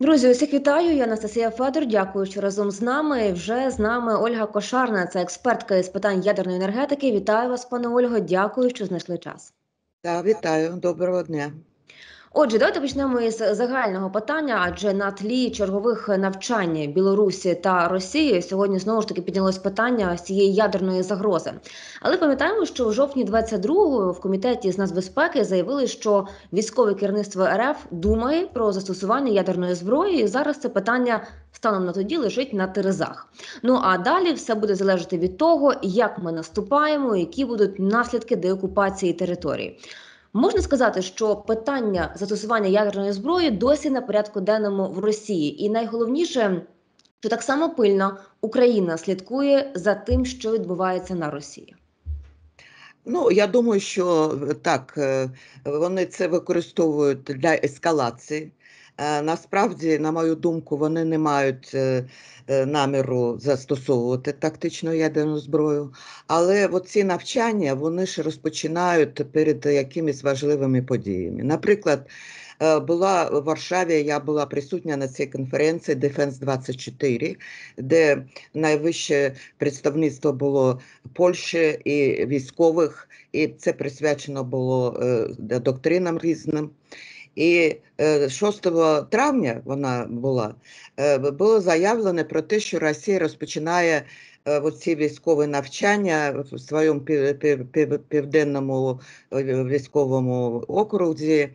Друзі, усіх вітаю. Я Анастасія Федор. Дякую, що разом з нами. Вже з нами Ольга Кошарна, це експертка з питань ядерної енергетики. Вітаю вас, пане Ольго. Дякую, що знайшли час. Так, вітаю, доброго дня. Отже, давайте почнемо із загального питання, адже на тлі чергових навчань Білорусі та Росії сьогодні знову ж таки піднялось питання цієї ядерної загрози. Але пам'ятаємо, що в жовтні 22-го в комітеті з нацбезпеки заявили, що військове керівництво РФ думає про застосування ядерної зброї. і Зараз це питання станом на тоді лежить на терезах. Ну а далі все буде залежати від того, як ми наступаємо, які будуть наслідки деокупації території. Можна сказати, що питання застосування ядерної зброї досі на порядку денному в Росії, і найголовніше, що так само пильно Україна слідкує за тим, що відбувається на Росії. Ну, я думаю, що так, е, вони це використовують для ескалації. Е, насправді, на мою думку, вони не мають е, е, наміру застосовувати тактичну ядерну зброю, але ці навчання вони ж розпочинають перед якимись важливими подіями. Наприклад, була в Варшаві, я була присутня на цій конференції Defense 24 де найвище представництво було Польщі і військових, і це присвячено було доктринам різним. І 6 е, травня вона була, е, було заявлено про те, що Росія розпочинає е, ці військові навчання в своєму південному військовому окрузі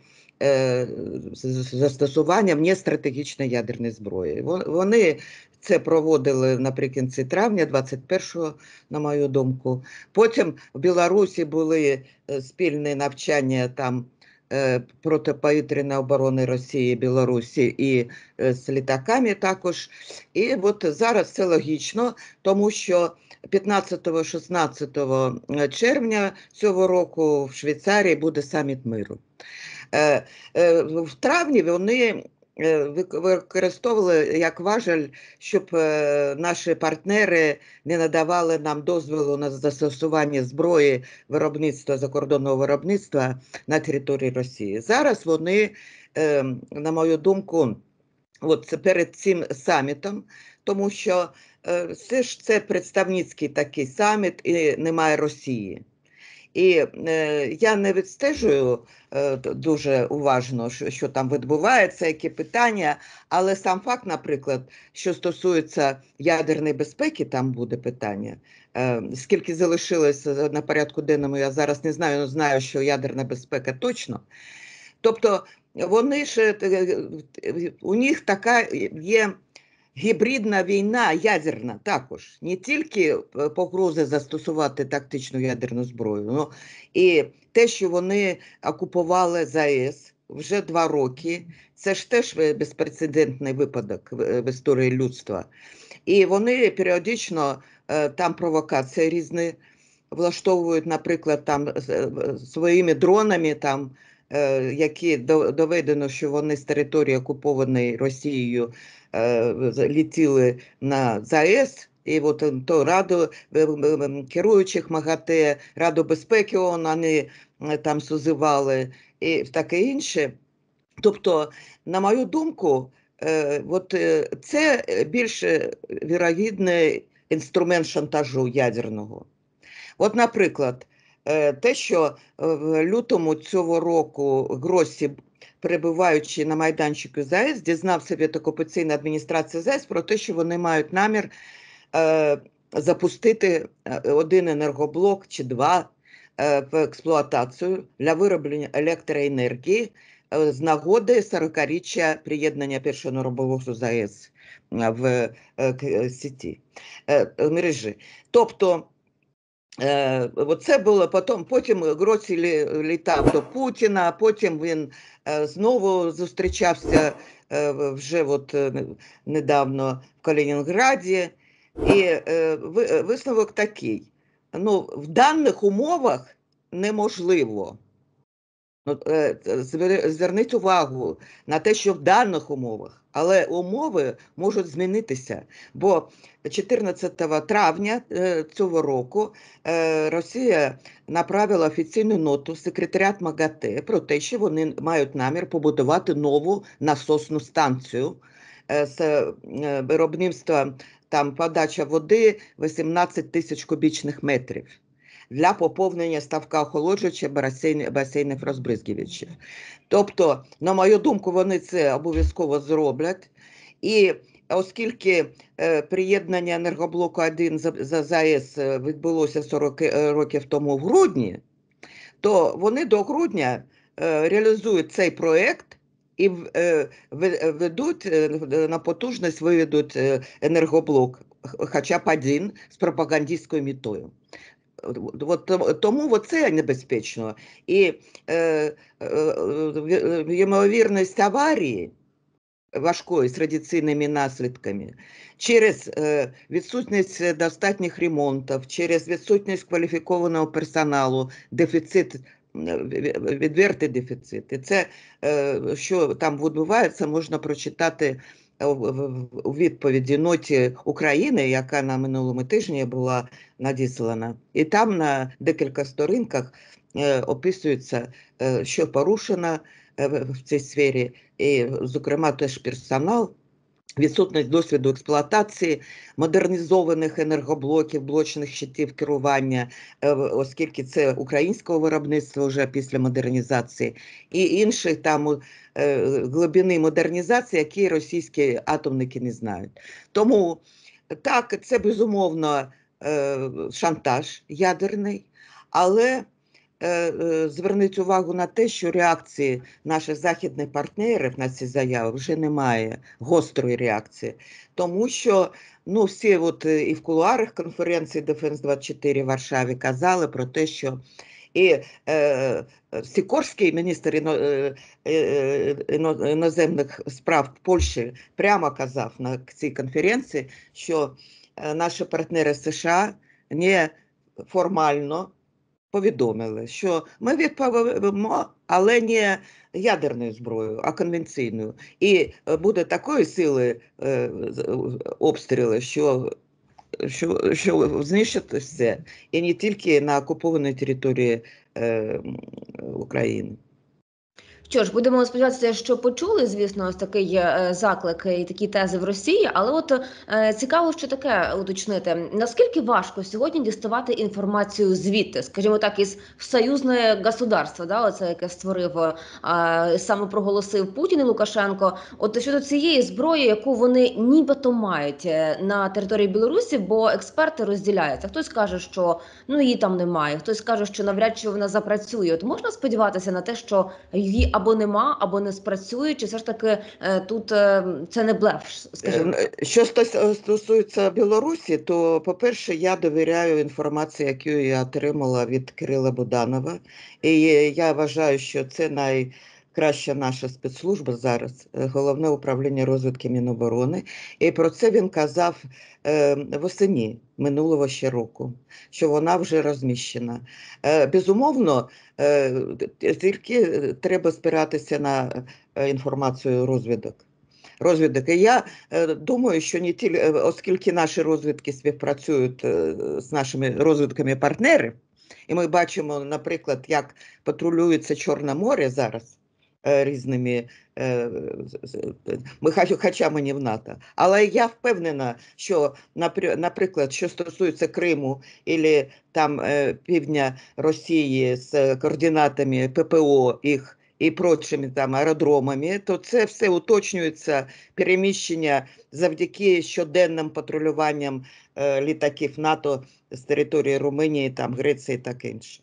застосуванням нестратегічної ядерної зброї. Вони це проводили наприкінці травня, 21-го, на мою думку. Потім в Білорусі були спільні навчання там протиповітряної оборони Росії, Білорусі і е, з літаками також. І от зараз це логічно, тому що 15-16 червня цього року в Швейцарії буде саміт миру. Е, в травні вони Е, використовували як важель, щоб е, наші партнери не надавали нам дозволу на застосування зброї виробництва закордонного виробництва на території Росії. Зараз вони, е, на мою думку, от перед цим самітом, тому що це ж це представницький такий саміт і немає Росії. І е, я не відстежую е, дуже уважно, що що там відбувається, які питання, але сам факт, наприклад, що стосується ядерної безпеки, там буде питання. Е, скільки залишилось на порядку денному, я зараз не знаю, але знаю, що ядерна безпека точно. Тобто вони ж е, у них така є Гібридна війна ядерна також не тільки е, погрози застосувати тактичну ядерну зброю, ну і те, що вони окупували ЗАЕС вже два роки, це ж теж безпрецедентний випадок в історії людства. І вони періодично е, там провокації різні влаштовують, наприклад, там е, своїми дронами там. Які доведено, що вони з території окупованої Росією Е, літіли на ЗАЕС. І от е, то раду е, керуючих МАГАТЕ, Раду безпеки ООН вони там созивали і таке інше. Тобто, на мою думку, от це більш вірогідний інструмент шантажу ядерного. От, наприклад, те, що в лютому цього року Гросі перебуваючи на майданчику ЗАЕС, дізнався від окупаційної адміністрації ЗАЕС про те, що вони мають намір е, запустити е, один енергоблок чи два е, в експлуатацію для вироблення електроенергії е, з нагоди 40-річчя приєднання першого енергоблоку ЗАЕС в е, сіті е, мережі. Тобто Е, Це було потім, потім Гроці літав до Путіна, потім він е, знову зустрічався е, вже от недавно в Калінінграді. І висновок такий: ну, в даних умовах неможливо. Ну, Зверніть увагу на те, що в даних умовах але умови можуть змінитися. Бо 14 травня е, цього року е, Росія направила офіційну ноту в секретаріат МАГАТЕ про те, що вони мають намір побудувати нову насосну станцію е, з е, виробництва там подача води 18 тисяч кубічних метрів для поповнення ставка охолоджувача басейн, басейнів розбризгувачів. Тобто, на мою думку, вони це обов'язково зроблять. І оскільки е, приєднання енергоблоку 1 за, за ЗАЕС е, відбулося 40 е, років тому в грудні, то вони до грудня реалізують цей проект і ведуть на потужність виведуть енергоблок, хоча б один з пропагандистською метою. От- тому- це небезпечно. І е, е, ймовірність аварії важкої з радіаційними наслідками через е, відсутність достатніх ремонтів, через відсутність кваліфікованого персоналу, дефіцит, відвертий дефіцит. І це, е, що там відбувається, можна прочитати у відповіді ноті України, яка на минулому тижні була надіслана. І там на декілька сторінках е, описується, е, що порушено е, в в цій сфері, і, зокрема, теж персонал, відсутність досвіду експлуатації модернізованих енергоблоків, блочних щитів керування, е, оскільки це українського виробництва вже після модернізації, і інших там е, глибини модернізації, які російські атомники не знають. Тому так, це безумовно е, шантаж ядерний, але зверніть увагу на те, що реакції наших західних партнерів на ці заяви вже немає гострої реакції, тому що ну, всі от е, і в кулуарах конференції Defense 24 в Варшаві казали про те, що і е, Сікорський міністр іно, е, е, іно- іноземних справ Польщі прямо казав на цій конференції, що е, наші партнери США не формально повідомили, що ми відповімо, але не ядерною зброєю, а конвенційною. І е, буде такої сили е, з- обстріли, що, що, що знищити все, і не тільки на окупованій території е, України. Що ж, будемо сподіватися, що почули, звісно, ось такий е, заклик і такі тези в Росії. Але от е, цікаво, що таке уточнити. Наскільки важко сьогодні діставати інформацію звідти, скажімо так, із союзне государство, да, оце яке створив е, саме проголосив Путін і Лукашенко. От щодо цієї зброї, яку вони нібито мають на території Білорусі, бо експерти розділяються. Хтось каже, що ну її там немає, хтось каже, що навряд чи вона запрацює. От можна сподіватися на те, що її або нема, або не спрацює, чи все ж таки е, тут е, це не блеф, скажімо. Е, Що стосується Білорусі, то, по-перше, я довіряю інформації, яку я отримала від Кирила Буданова. І я вважаю, що це найкраща наша спецслужба зараз, е, головне управління розвідки Міноборони. І про це він казав е, восені минулого ще року, що вона вже розміщена. Е, безумовно, е, тільки треба спиратися на е, інформацію розвідок. І я Е, Думаю, що не тільки, оскільки наші розвідки співпрацюють з нашими розвідками партнерів, і ми бачимо, наприклад, як патрулюється Чорне море зараз різними, е, з- ми, хоч- хоча ми в НАТО. Але я впевнена, що, наприклад, що стосується Криму або там е, півдня Росії з координатами ППО їх і прочими там аеродромами, то це все уточнюється переміщення завдяки щоденним патрулюванням е, літаків НАТО з території Румунії, там Греції та інше.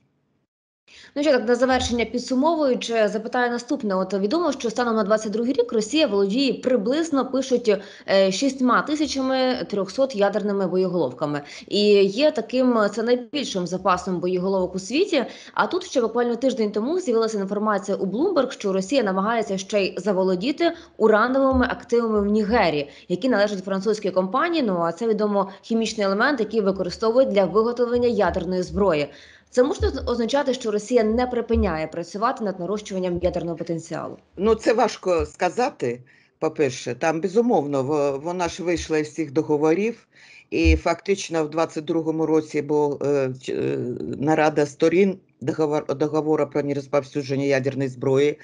Ну що так на завершення підсумовуючи, запитаю наступне. От відомо, що станом на 22 рік Росія володіє приблизно пишуть е, 6 тисячами 300 ядерними боєголовками, і є таким це найбільшим запасом боєголовок у світі. А тут ще буквально тиждень тому з'явилася інформація у Bloomberg, що Росія намагається ще й заволодіти урановими активами в Нігері, які належать французькій компанії. Ну а це відомо хімічний елемент, який використовують для виготовлення ядерної зброї. Це може означати, що Росія не припиняє працювати над нарощуванням ядерного потенціалу. Ну, це важко сказати. По-перше, там безумовно во- вона ж вийшла із всіх договорів, і фактично в 22-му році була е, е, нарада сторін договор, договору про нерозповсюдження ядерної зброї.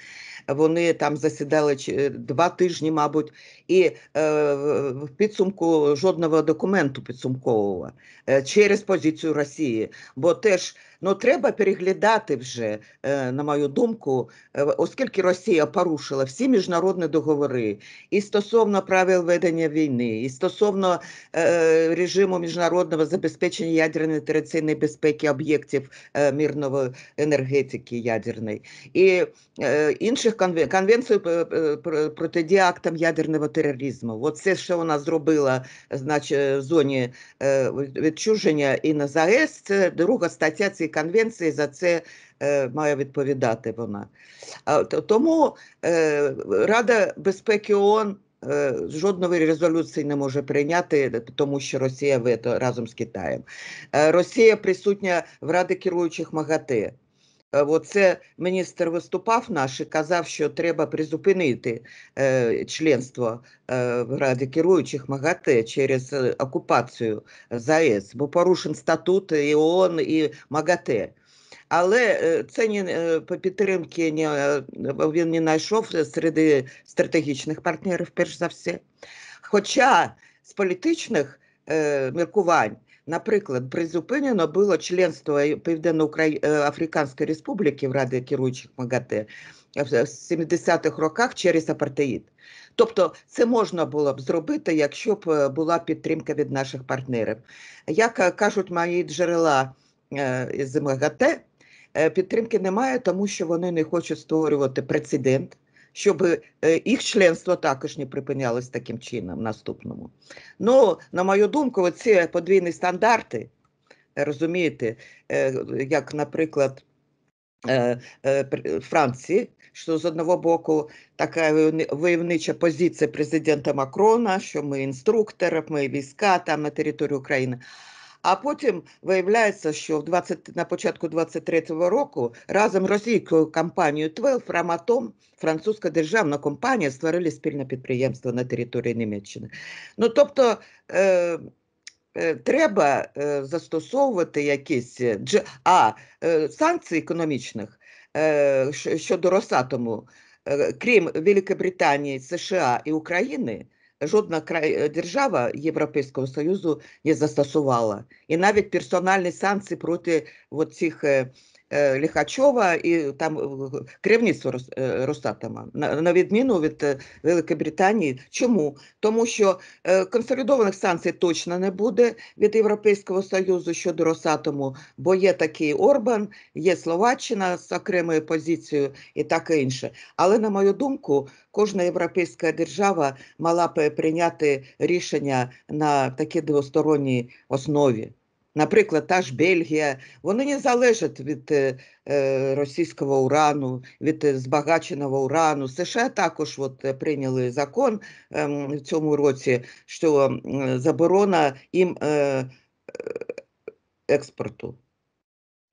Вони там засідали два тижні, мабуть, і е, в підсумку жодного документу підсумкового е, через позицію Росії. Бо теж ну треба переглядати вже, е, на мою думку, е, оскільки Росія порушила всі міжнародні договори і стосовно правил ведення війни, і стосовно е, режиму міжнародного забезпечення ядерної територіальної безпеки об'єктів е, мирної енергетики ядерної, і е, інших конвен... конвенцій е, е, про- протидії актам ядерного тероризму. От це, що вона зробила значить, в зоні відчуження і на ЗАЕС, це друга стаття цієї конвенції, за це має відповідати вона. Тому Рада безпеки ООН жодної резолюції не може прийняти, тому що Росія вето разом з Китаєм. Е, Росія присутня в Раді керуючих МАГАТЕ. Е, Оце міністр виступав наш і казав, що треба призупинити е, членство е, в Раді керуючих МАГАТЕ через е, окупацію ЗАЕС, бо порушен статут і ООН, і МАГАТЕ. Але е, це не е, по підтримки не, е, він не знайшов серед стратегічних партнерів, перш за все. Хоча з політичних е, міркувань, наприклад, призупинено було членство Південно-Африканської Республіки в Раді керуючих МАГАТЕ в 70-х роках через апартеїд. Тобто це можна було б зробити, якщо б була підтримка від наших партнерів. Як кажуть мої джерела з МАГАТЕ, підтримки немає, тому що вони не хочуть створювати прецедент, щоб е, їх членство також не припинялось таким чином наступному. Ну, на мою думку, ці подвійні стандарти, е, розумієте, е, як, наприклад, е, е, пр- Франції, що з одного боку така войовни- войовнича позиція президента Макрона, що ми інструктори, ми війська там на території України. А потім виявляється, що в 20, на початку 23-го року разом російською компанією 12 Фраматом, французька державна компанія, створили спільне підприємство на території Німеччини. Ну, тобто, е, е, треба е, застосовувати якісь е, а, санкції економічних щодо Росатому, крім Великобританії, США і України, жодна край... держава Європейського Союзу не застосувала. І навіть персональні санкції проти от цих е, Ліхачова і там е, керівництва е, Росатома, на, відміну від е, Великобританії. Чому? Тому що консолідованих санкцій точно не буде від Європейського Союзу щодо Росатому, бо є такий Орбан, є Словаччина з окремою позицією і таке інше. Але на мою думку, кожна європейська держава мала б прийняти рішення на такій двосторонній основі. Наприклад, та ж Бельгія, вони не залежать від е, е, російського урану, від збагаченого урану. США також от, е, прийняли закон ем, в цьому році, що заборона їм експорту.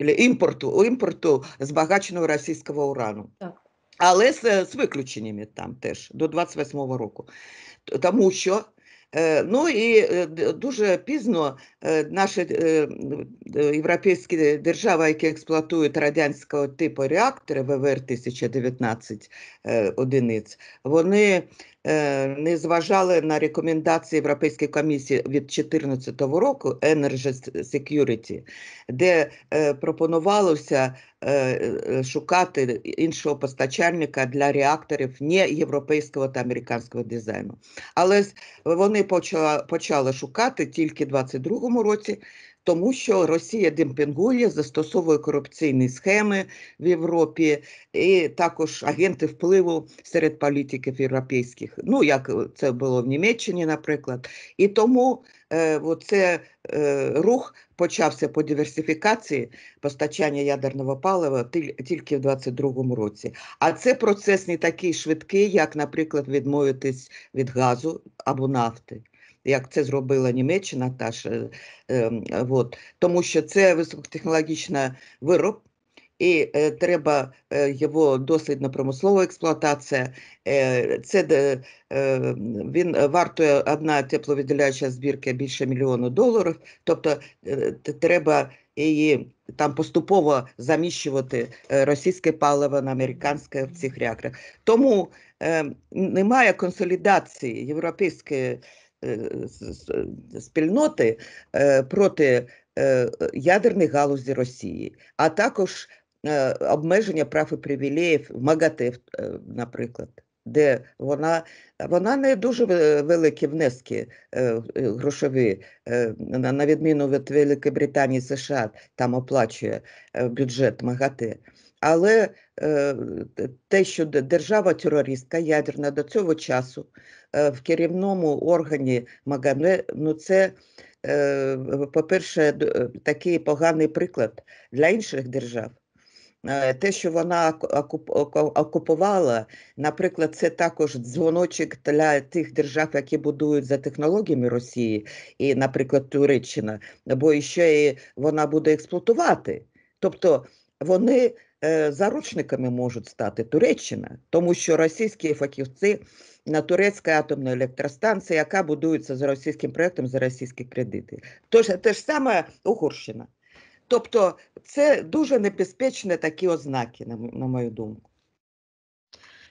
Или імпорту, імпорту збагаченого російського урану. Так. Але з, з виключеннями там теж до 28-го року. Тому що ну і е, дуже пізно е, наші європейські держави, які експлуатують радянського типу реактори ВВР-1019 е, одиниць, вони не зважали на рекомендації Європейської комісії від 2014 року Energy Security, де е, пропонувалося шукати іншого постачальника для реакторів не європейського та американського дизайну. Але вони почали, почали шукати тільки в 2022 році, тому що Росія демпінгує, застосовує корупційні схеми в Європі і також агенти впливу серед політиків європейських. Ну, як це було в Німеччині, наприклад. І тому е, оце, е, рух почався по диверсифікації постачання ядерного палива тіль- тільки в 2022 році. А це процес не такий швидкий, як, наприклад, відмовитись від газу або нафти. Як це зробила Німеччина, та ж, е, ем, от. тому що це високотехнологічний вироб, і е, треба е, його дослідно-промислова експлуатація. Е, це він вартує одна тепловідділяюча збірка більше мільйону доларів. Тобто треба і там поступово заміщувати російське паливо на американське в цих реакторах. Тому немає консолідації європейської спільноти проти ядерних галузі Росії, а також обмеження прав і привілеїв МАГАТЕ, наприклад, де вона, вона не дуже великі внески е, е, грошові, е, на, відміну від Великої Британії США, там оплачує бюджет МАГАТЕ. Але те, що держава-терористка ядерна до цього часу в керівному органі МАГАТЕ, ну це, по-перше, такий поганий приклад для інших держав. Е, Те, що вона оку- окупувала, наприклад, це також дзвоночок для тих держав, які будують за технологіями Росії, і, наприклад, Туреччина, бо ще і вона буде експлуатувати. Тобто вони е, заручниками можуть стати Туреччина, тому що російські фахівці на турецькій атомній електростанції, яка будується за російським проєктом за російські кредити. Тож те ж саме Угорщина. Тобто це дуже небезпечні такі ознаки, на, на мою думку.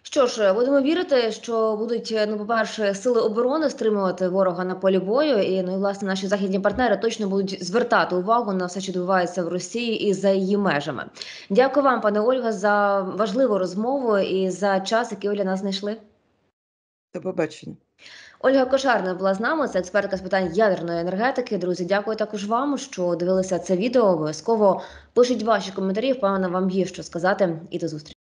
Що ж, будемо вірити, що будуть ну, по-перше, сили оборони стримувати ворога на полі бою, і ну і власне наші західні партнери точно будуть звертати увагу на все, що відбувається в Росії і за її межами. Дякую вам, пане Ольга, за важливу розмову і за час, який для нас знайшли. До побачення. Ольга Кошарна була з нами, це експертка з питань ядерної енергетики. Друзі, дякую також вам, що дивилися це відео. Обов'язково пишіть ваші коментарі. Впевнена, вам є що сказати. І до зустрічі.